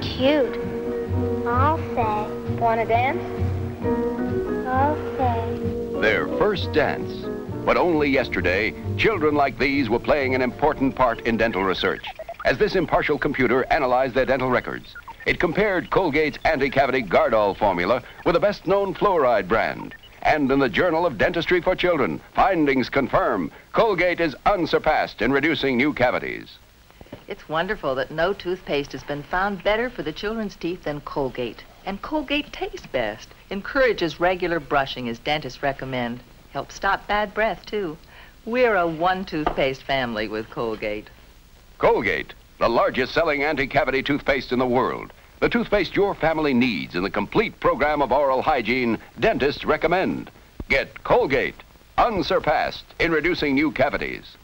cute. I'll say. Want to dance? I'll say. Their first dance. But only yesterday, children like these were playing an important part in dental research. As this impartial computer analyzed their dental records, it compared Colgate's anti-cavity Gardol formula with the best-known fluoride brand. And in the Journal of Dentistry for Children, findings confirm Colgate is unsurpassed in reducing new cavities. It's wonderful that no toothpaste has been found better for the children's teeth than Colgate. And Colgate tastes best, encourages regular brushing as dentists recommend, helps stop bad breath, too. We're a one toothpaste family with Colgate. Colgate, the largest selling anti-cavity toothpaste in the world. The toothpaste your family needs in the complete program of oral hygiene dentists recommend. Get Colgate, unsurpassed in reducing new cavities.